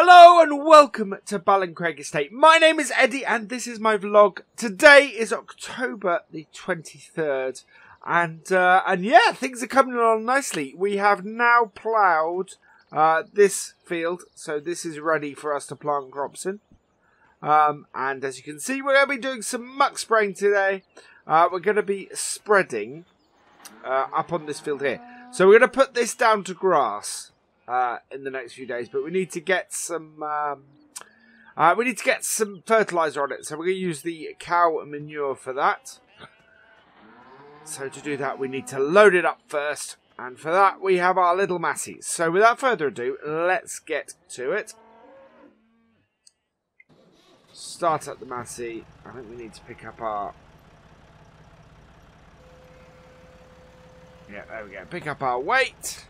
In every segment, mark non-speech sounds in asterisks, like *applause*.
Hello and welcome to Ballincraig Estate. My name is Eddie and this is my vlog. Today is October the 23rd and uh, and yeah, things are coming along nicely. We have now ploughed uh, this field, so this is ready for us to plant crops in. Um, and as you can see, we're going to be doing some muck spraying today. Uh, we're going to be spreading uh, up on this field here. So we're going to put this down to grass uh, in the next few days, but we need to get some. Um, uh, we need to get some fertilizer on it, so we're going to use the cow manure for that. So to do that, we need to load it up first, and for that we have our little Masseys. So without further ado, let's get to it. Start up the massey. I think we need to pick up our. Yeah, there we go. Pick up our weight.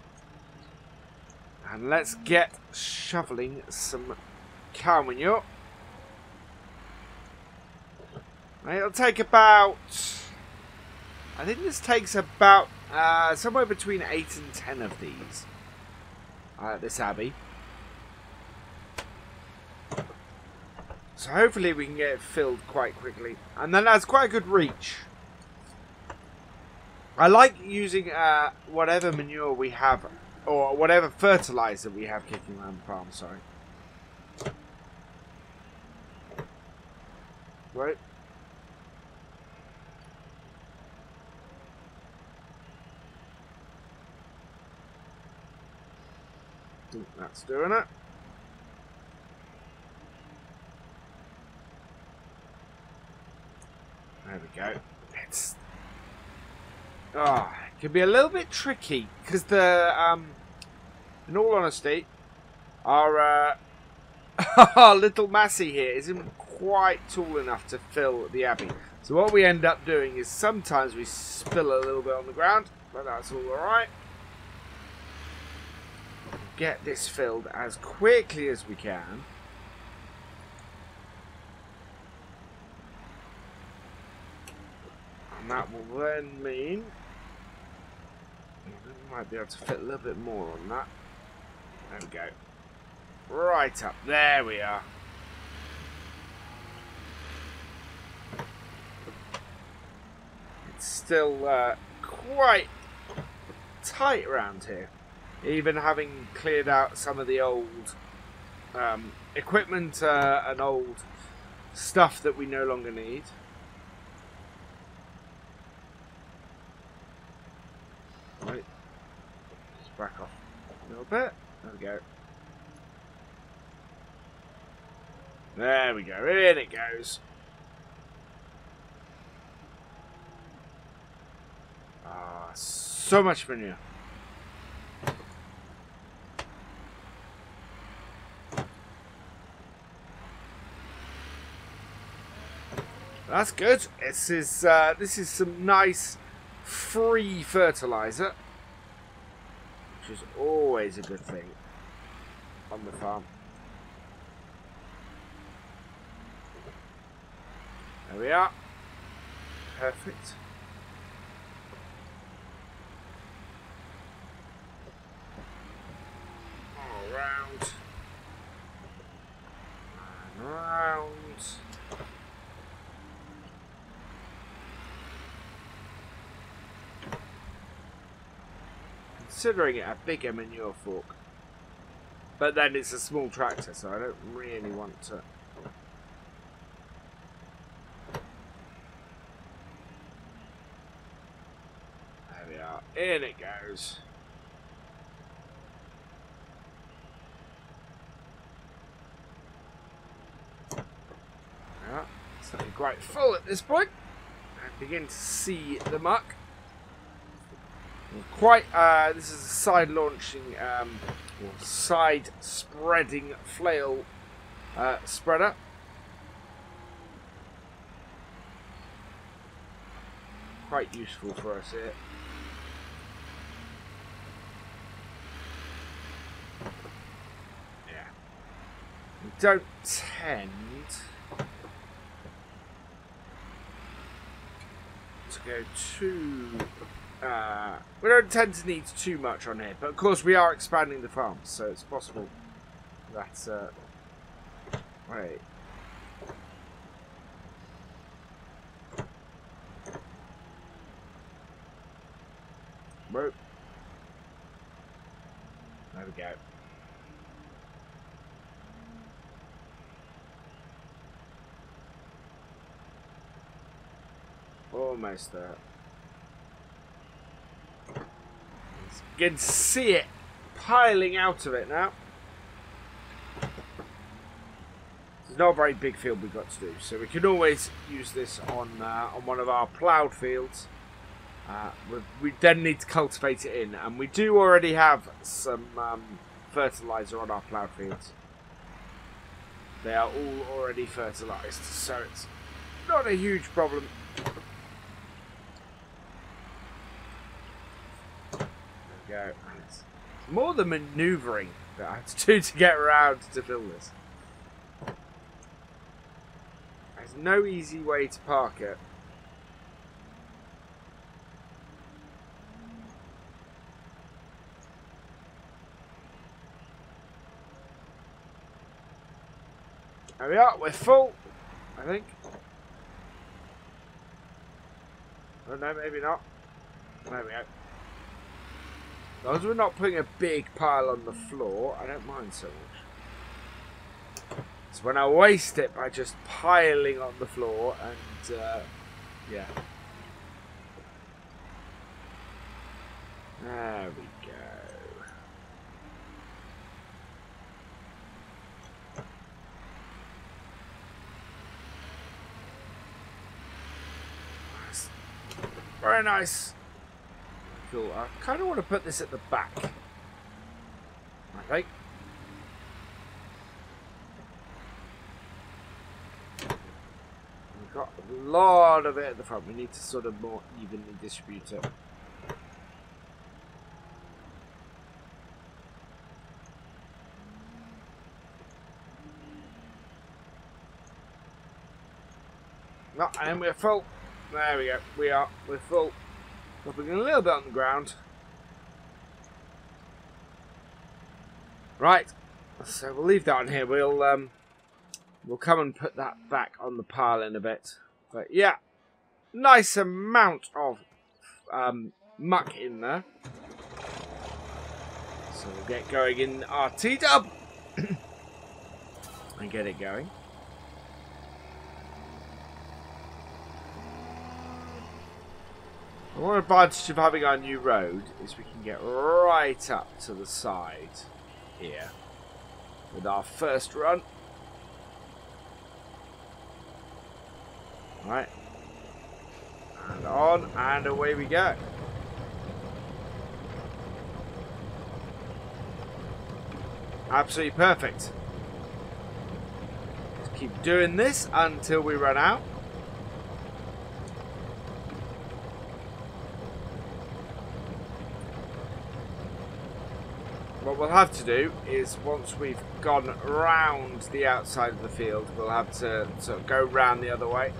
And let's get shoveling some cow manure. It'll take about... I think this takes about uh, somewhere between 8 and 10 of these. Uh, this abbey. So hopefully we can get it filled quite quickly. And then that's quite a good reach. I like using uh, whatever manure we have or whatever fertilizer we have kicking around the farm, sorry. Right. think that's doing it. There we go. It's oh, it can be a little bit tricky because the um, in all honesty, our uh, *laughs* little Massey here isn't quite tall enough to fill the abbey. So what we end up doing is sometimes we spill a little bit on the ground, but that's all alright. Get this filled as quickly as we can. And that will then mean we might be able to fit a little bit more on that. There we go. Right up. There we are. It's still uh, quite tight around here. Even having cleared out some of the old um, equipment uh, and old stuff that we no longer need. Right. Just back off a little bit. There we go. There we go. In it goes. Ah, so much manure. That's good. This is uh, this is some nice free fertilizer which is always a good thing on the farm. There we are. Perfect. All round. And round. Considering it a bigger manure fork. But then it's a small tractor, so I don't really want to. There we are. In it goes. Yeah, it's looking quite full at this point. I begin to see the muck. Quite, uh, this is a side launching, um, side spreading flail uh, spreader. Quite useful for us here. Yeah. We don't tend to go too uh, we don't tend to need too much on here, but of course we are expanding the farm, so it's possible that... uh. Wait. There we go. Almost there. You can see it piling out of it now. It's not a very big field we've got to do, so we can always use this on uh, on one of our ploughed fields. Uh, we, then need to cultivate it in, and we do already have some um, fertilizer on our ploughed fields. They are all already fertilized, so it's not a huge problem. go. It's more the manoeuvring that I have to do to get around to fill this. There's no easy way to park it. There we are, we're full, I think. Oh no, maybe not. There we go. As long as we're not putting a big pile on the floor, I don't mind so much. It's when I waste it by just piling on the floor and, uh, yeah. There we go. Nice Very nice. Cool. I kind of want to put this at the back. Okay. We've got a lot of it at the front. We need to sort of more evenly distribute it. No, and we're full. There we go. We are. We're full. Dropping a little bit on the ground. Right. So we'll leave that on here. We'll um we'll come and put that back on the pile in a bit. But yeah. Nice amount of um muck in there. So we'll get going in our T-dub *coughs* and get it going. One advantage of having our new road is we can get right up to the side here with our first run. Right. And on and away we go. Absolutely perfect. Just keep doing this until we run out. What we'll have to do is once we've gone round the outside of the field, we'll have to sort of go round the other way.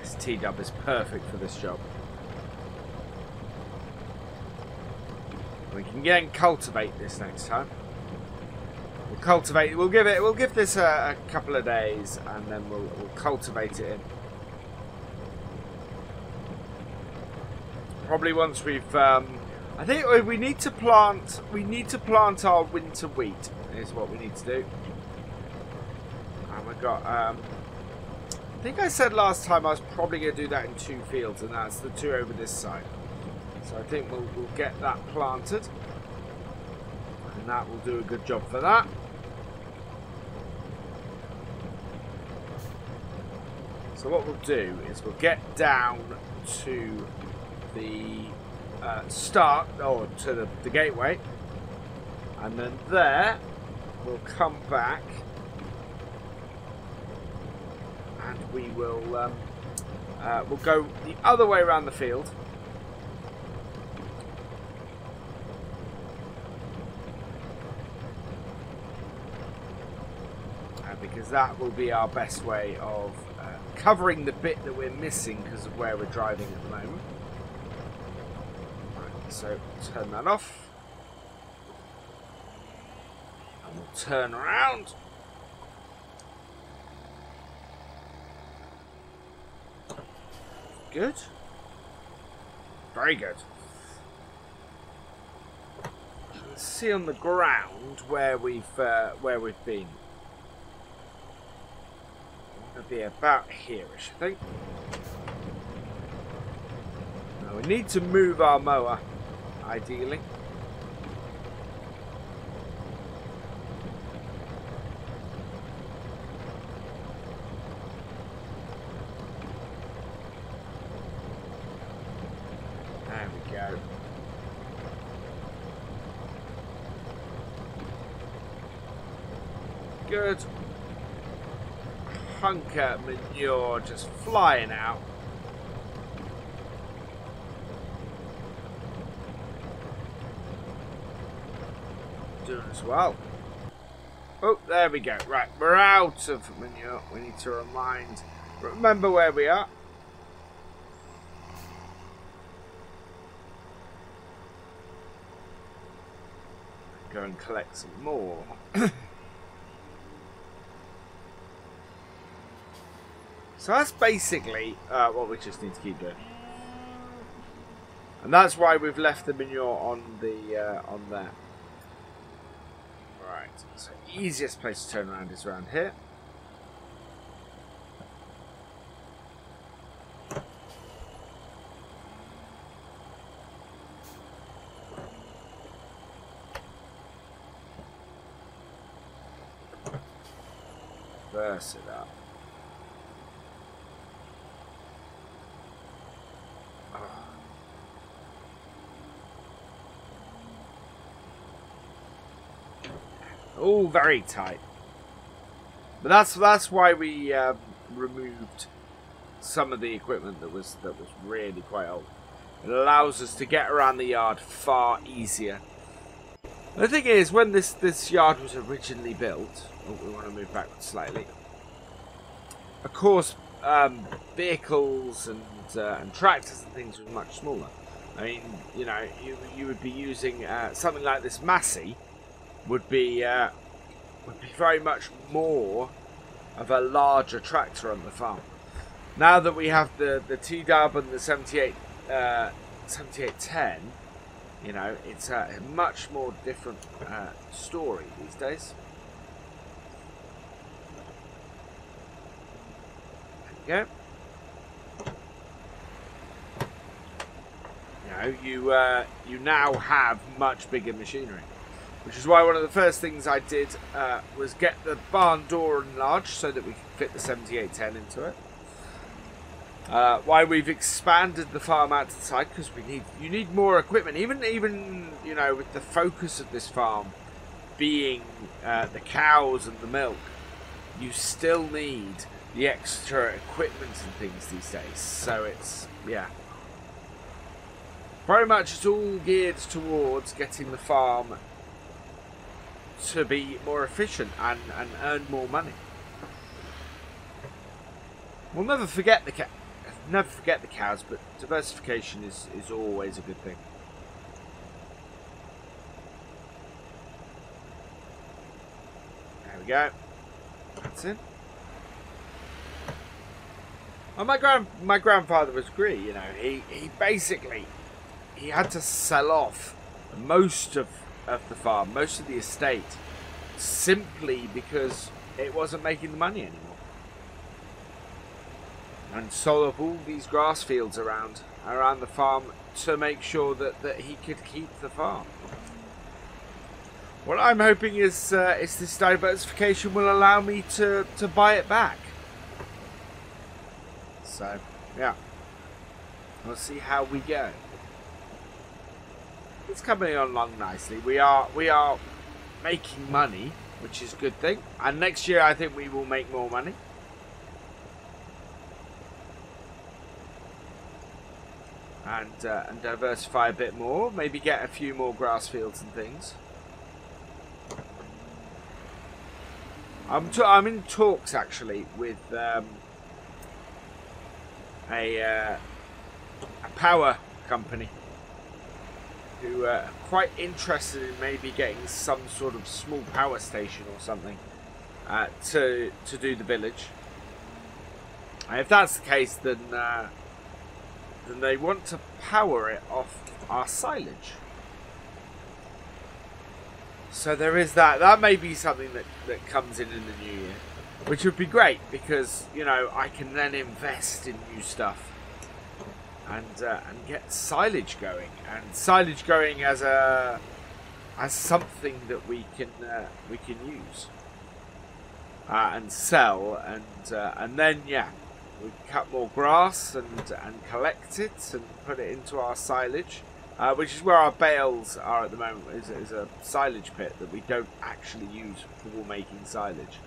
This T-dub is perfect for this job. We can again cultivate this next time. We'll cultivate. We'll give it. We'll give this a, a couple of days, and then we'll, we'll cultivate it in. Probably once we've. Um, I think we need to plant. We need to plant our winter wheat. Is what we need to do. And we've got. Um, I think I said last time I was probably going to do that in two fields, and that's the two over this side. So I think we'll, we'll get that planted. And that will do a good job for that. So what we'll do is we'll get down to the uh, start, or to the, the gateway. And then there, we'll come back. And we will um, uh, we'll go the other way around the field. Because that will be our best way of uh, covering the bit that we're missing because of where we're driving at the moment. Right, so turn that off. And we'll turn around. Good. Very good. See on the ground where we've uh, where we've been. It'll be about here-ish, I think. Now we need to move our mower, ideally. There we go. Good. Hunk of manure just flying out. Doing as well. Oh, there we go. Right, we're out of manure. We need to remind, remember where we are. Go and collect some more. *clears throat* So that's basically uh, what we just need to keep doing. And that's why we've left the manure on the uh, on there. Right, so easiest place to turn around is around here. Verse it up. All very tight. But that's that's why we uh, removed some of the equipment that was that was really quite old. It allows us to get around the yard far easier. The thing is, when this this yard was originally built, oh, we want to move backwards slightly. Of course, um, vehicles and uh, and tractors and things were much smaller. I mean, you know, you you would be using uh, something like this Massey would be uh, would be very much more of a larger tractor on the farm. Now that we have the the T Dub and the 78 uh, 7810, you know, it's a much more different uh, story these days. There you go. You know, you uh, you now have much bigger machinery. Which is why one of the first things I did uh, was get the barn door enlarged so that we could fit the 7810 into it. Uh, why we've expanded the farm out to the side because we need you need more equipment. Even even you know with the focus of this farm being uh, the cows and the milk, you still need the extra equipment and things these days. So it's yeah, very much it's all geared towards getting the farm to be more efficient and, and earn more money. We'll never forget the ca- never forget the cows, but diversification is, is always a good thing. There we go. That's it. Well, my grand my grandfather was great. You know, he he basically he had to sell off most of of the farm, most of the estate, simply because it wasn't making the money anymore. And sold up all these grass fields around around the farm to make sure that, that he could keep the farm. What I'm hoping is uh, is this diversification will allow me to, to buy it back. So, yeah. We'll see how we go it's coming along nicely. We are we are making money, which is a good thing. And next year, I think we will make more money. And, uh, and diversify a bit more. Maybe get a few more grass fields and things. I'm I'm in talks actually with um, a uh, a power company who uh, are quite interested in maybe getting some sort of small power station or something uh, to to do the village. And if that's the case, then uh, then they want to power it off our silage. So there is that. That may be something that, that comes in in the new year, which would be great because you know I can then invest in new stuff and uh, and get silage going and silage going as a as something that we can uh, we can use uh, and sell and uh, and then yeah we cut more grass and and collect it and put it into our silage uh, which is where our bales are at the moment, is, is a silage pit that we don't actually use for making silage.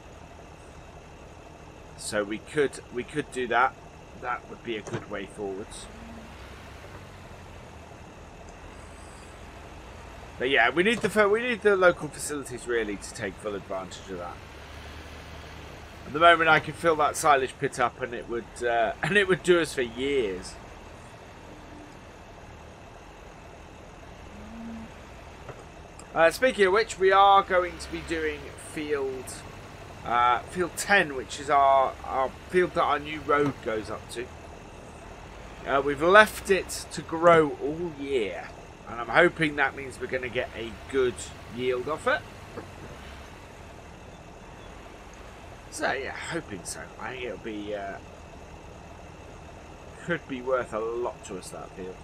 So we could we could do that. That would be a good way forwards. But yeah, we need the we need the local facilities really to take full advantage of that. At the moment, I can fill that silage pit up, and it would uh, *laughs* and it would do us for years. Uh, speaking of which, we are going to be doing field uh, field 10, which is our, our field that our new road goes up to. Uh, we've left it to grow all year, and I'm hoping that means we're going to get a good yield off it. So yeah, hoping so. I think it'll be uh, could be worth a lot to us that field.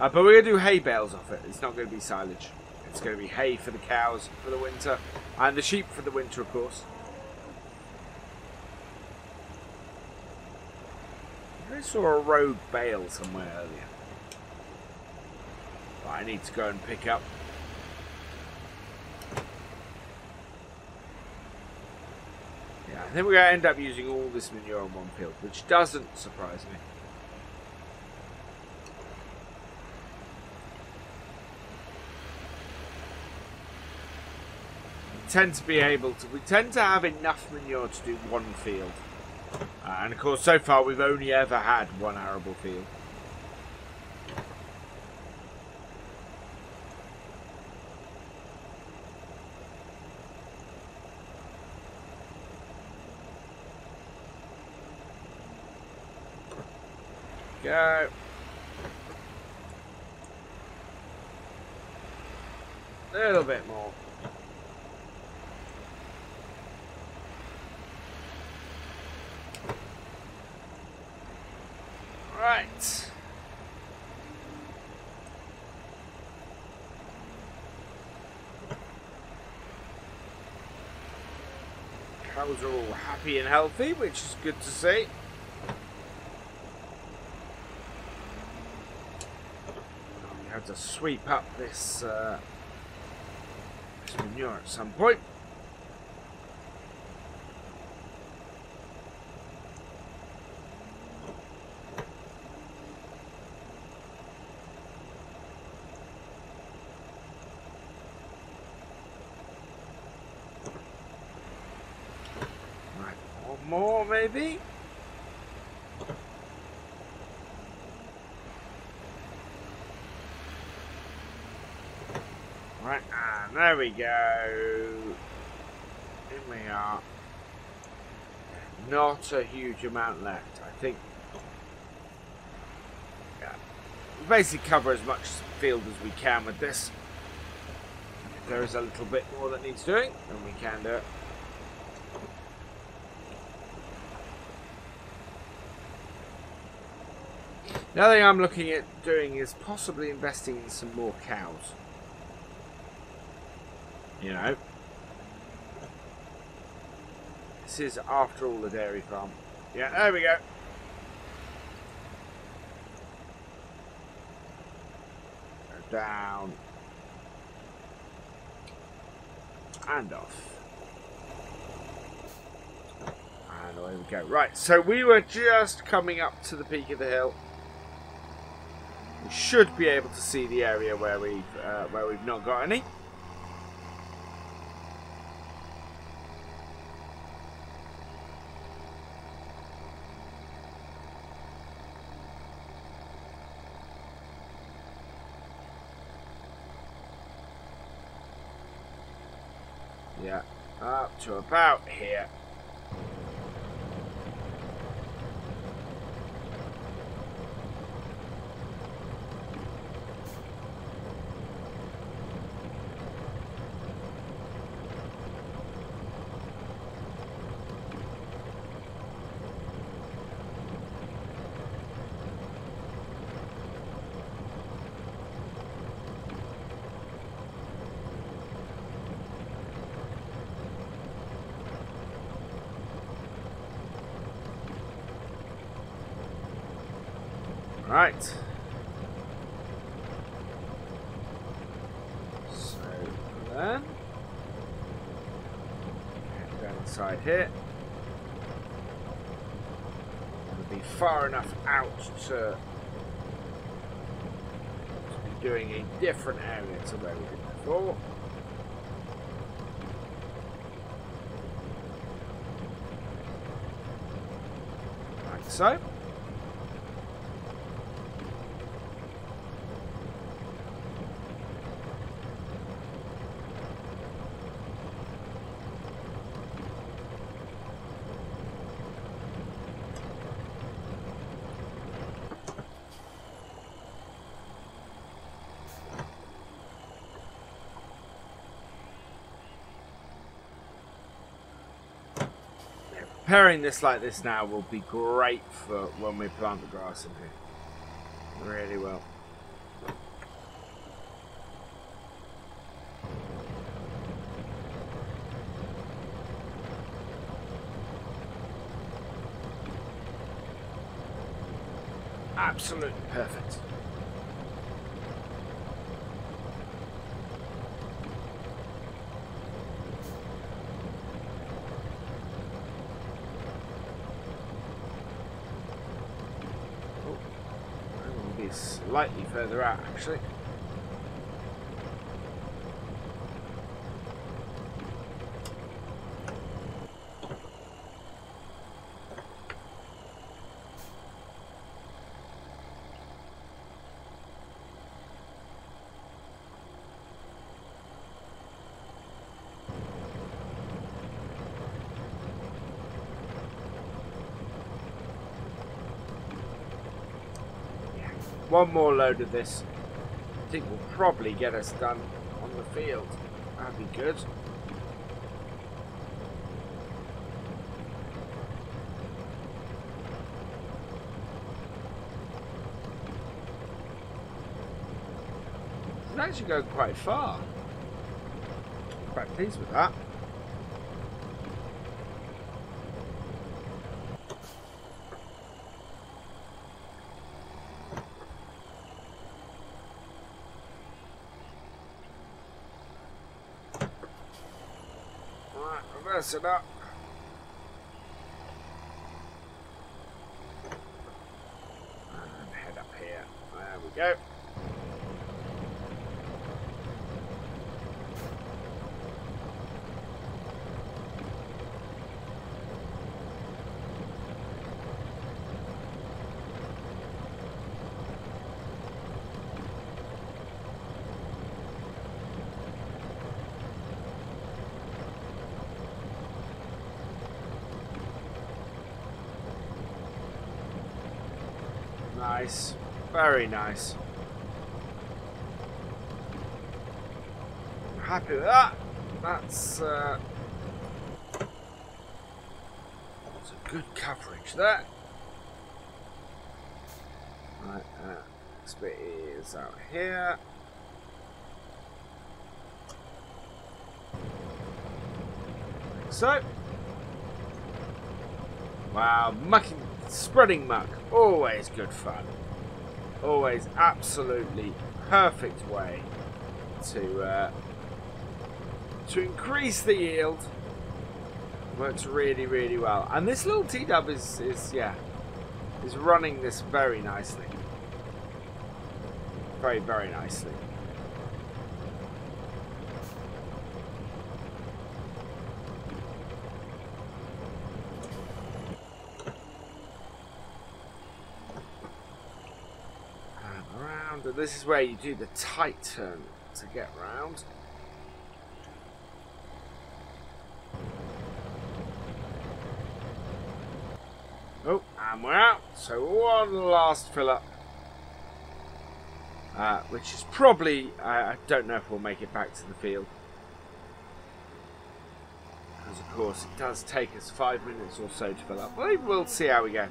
Uh, but we're going to do hay bales off it. It's not going to be silage. It's going to be hay for the cows for the winter, and the sheep for the winter, of course. I saw a rogue bale somewhere earlier. I need to go and pick up. Yeah, I think we're going to end up using all this manure on one field, which doesn't surprise me. tend to be able to. We tend to have enough manure to do one field, uh, and of course, so far we've only ever had one arable field. Go. A little bit more. Right. Cows are all happy and healthy, which is good to see. We have to sweep up this, uh, this manure at some point. more, maybe? Right, and there we go. Here we are. Not a huge amount left, I think. Yeah. We basically cover as much field as we can with this. If there is a little bit more that needs doing, then we can do it. The other thing I'm looking at doing is possibly investing in some more cows. You know. This is, after all, the dairy farm. Yeah, there we go. Down. And off. And away we go. Right, so we were just coming up to the peak of the hill We should be able to see the area where we've uh, where we've not got any. Yeah, up to about here. Right. So then, down inside here. To be far enough out to, to be doing a different area to where we did before. Like so. Preparing this like this now will be great for when we plant the grass in here. Really well. Absolutely perfect. Slightly further out actually. One more load of this. I think will probably get us done on the field. That'd be good. It's actually going quite far. Quite pleased with that. Mess it up. And head up here. There we go. Nice. Very nice. I'm happy with that. That's, uh, a good coverage there. Right, uh, next bit is out here. So. Wow, mucking Spreading muck, always good fun. Always absolutely perfect way to uh, to increase the yield. Works really, really well. And this little T-dub is, is, yeah, is running this very nicely. Very, very nicely. This is where you do the tight turn to get round. Oh, and we're out. So one last fill up. Uh, which is probably, uh, I don't know if we'll make it back to the field. Because of course it does take us five minutes or so to fill up. But we'll see how we go.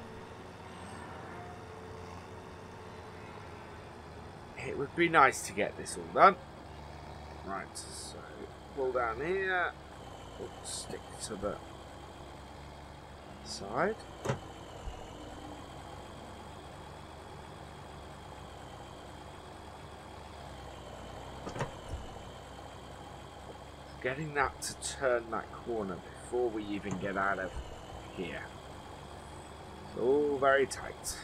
It would be nice to get this all done. Right, so pull down here. We'll stick to the side. Getting that to turn that corner before we even get out of here. It's all very tight.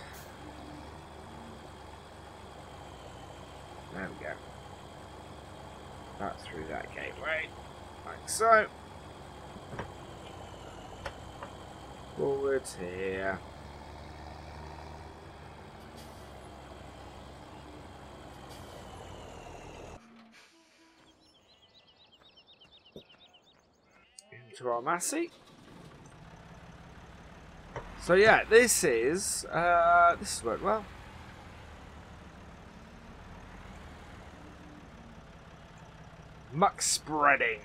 There we go. Back through that gateway. Like so. Forward here. Into our Massey. So yeah, this is uh, this worked well. Muck spreading.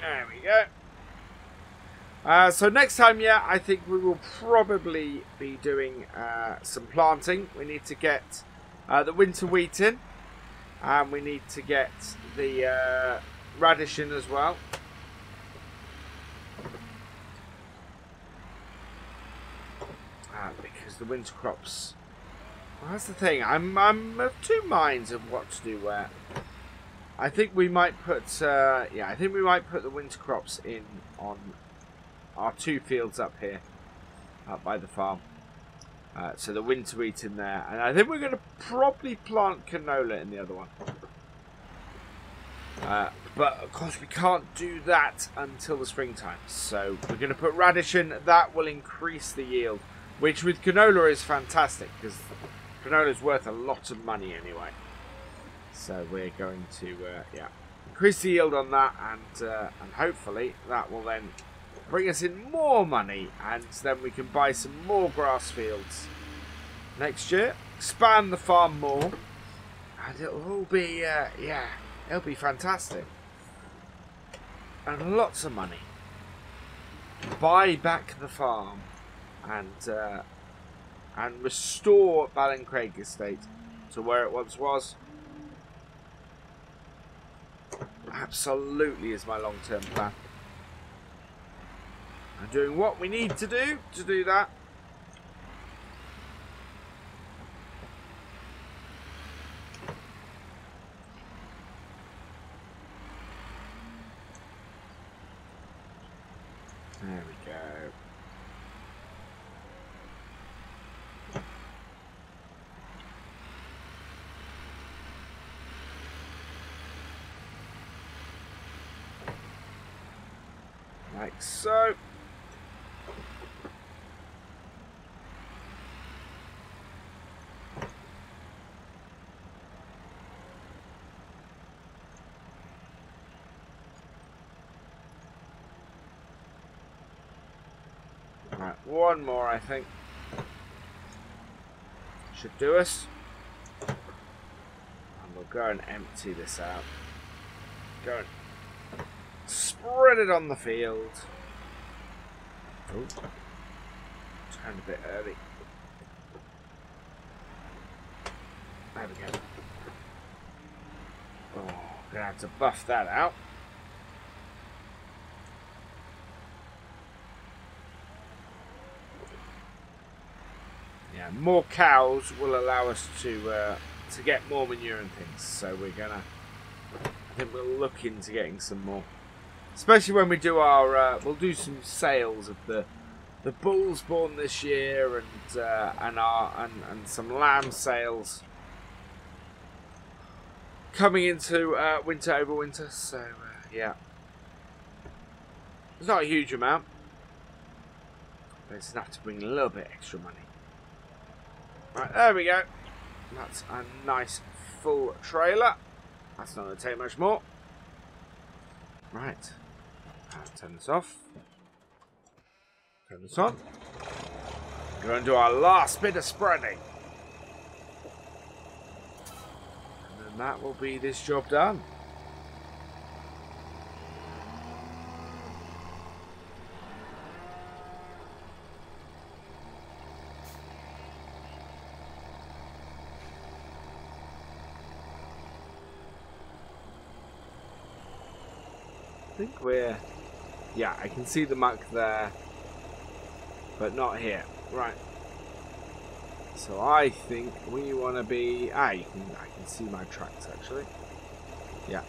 There we go. Uh, so next time, yeah, I think we will probably be doing uh, some planting. We need to get uh, the winter wheat in, and we need to get the uh, radish in as well. Uh, because the winter crops. Well, that's the thing. I'm I'm of two minds of what to do where. I think we might put uh, yeah. I think we might put the winter crops in on our two fields up here, up by the farm. Uh, so the winter wheat in there, and I think we're going to probably plant canola in the other one. Uh, but of course we can't do that until the springtime. So we're going to put radish in. That will increase the yield, which with canola is fantastic because canola is worth a lot of money anyway. So we're going to uh, yeah increase the yield on that, and uh, and hopefully that will then bring us in more money, and then we can buy some more grass fields next year. Expand the farm more, and it'll all be uh, yeah It'll be fantastic. And lots of money. Buy back the farm and uh, and restore Ballincraig Estate to where it once was. Absolutely is my long-term plan. I'm doing what we need to do to do that. There we go. Like so. Right, one more, I think. Should do us. And we'll go and empty this out. Go and spread it on the field. Oh, turned a bit early. There we go. Oh, gonna have to buff that out. Yeah, more cows will allow us to uh, to get more manure and things. So we're gonna. I think we'll look into getting some more, especially when we do our. Uh, we'll do some sales of the the bulls born this year and uh, and our and, and some lamb sales coming into uh, winter over winter. So uh, yeah, it's not a huge amount, but it's enough to bring a little bit extra money. Right, there we go. That's a nice full trailer. That's not going to take much more. Right. Turn this off. Turn this on. We're going to do our last bit of spreading. And then that will be this job done. I think we're... Yeah, I can see the muck there, but not here. Right. So I think we want to be... Ah, you can, I can see my tracks, actually. Yeah.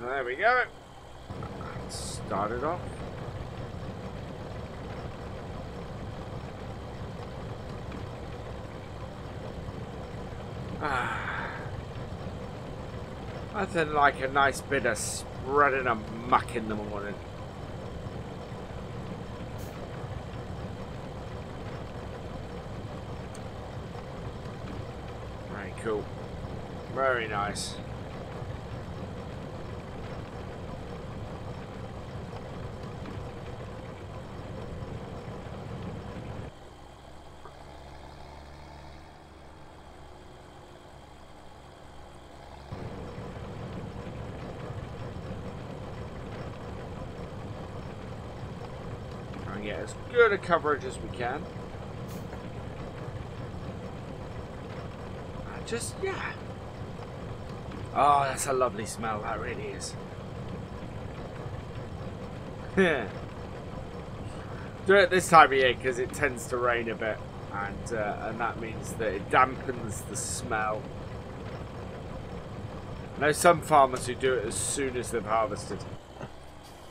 There we go. Start it off. Ah. Nothing like a nice bit of spreading a muck in the morning. Very cool. Very nice. and a coverage as we can. And just, yeah. Oh, that's a lovely smell, that really is. Yeah. *laughs* Do it this time of year because it tends to rain a bit, and uh, and that means that it dampens the smell. I know some farmers who do it as soon as they've harvested.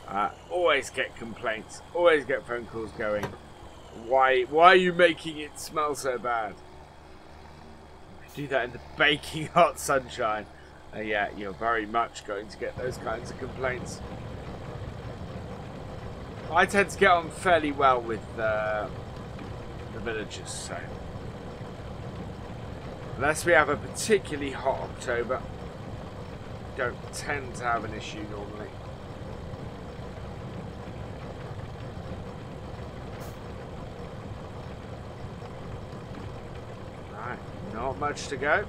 Uh, always get complaints. Always get phone calls going. Why? Why are you making it smell so bad? do that in the baking *laughs* hot sunshine. Uh, yeah, you're very much going to get those kinds of complaints. I tend to get on fairly well with uh, the villagers, so unless we have a particularly hot October, don't tend to have an issue normally. Much to go.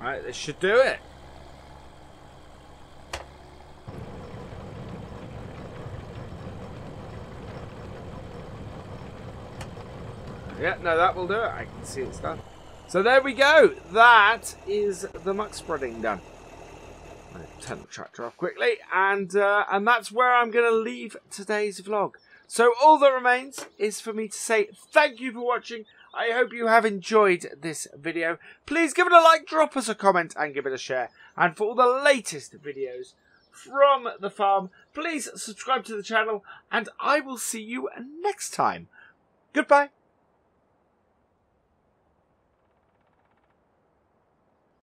Right, this should do it. Yeah, no, that will do it. I can see it's done. So there we go. That is the muck spreading done. I'm turn the tractor off quickly, and uh, and that's where I'm going to leave today's vlog. So all that remains is for me to say thank you for watching. I hope you have enjoyed this video. Please give it a like, drop us a comment, and give it a share. And for all the latest videos from the farm, please subscribe to the channel, and I will see you next time. Goodbye.